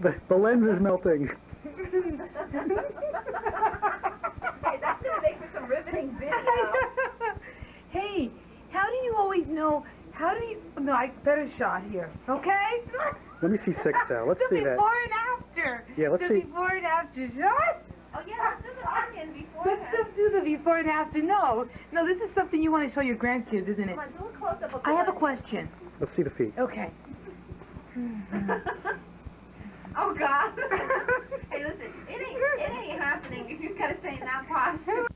the, the lens is melting. Hey, that's gonna make for some riveting video. hey, how do you always know? How do you? No, I better shot here. Okay. Let me see Sextile. Let's the see that. before and after. Yeah, let's the see. before and after shot. Oh yeah, let's do the onion before Let's that. just do the before and after. No, no, this is something you want to show your grandkids, isn't it? Come on, do a close-up I have a question. Let's see the feet. Okay. Hmm. Oh God. hey, listen, it ain't it ain't happening if you gotta stay in that posture.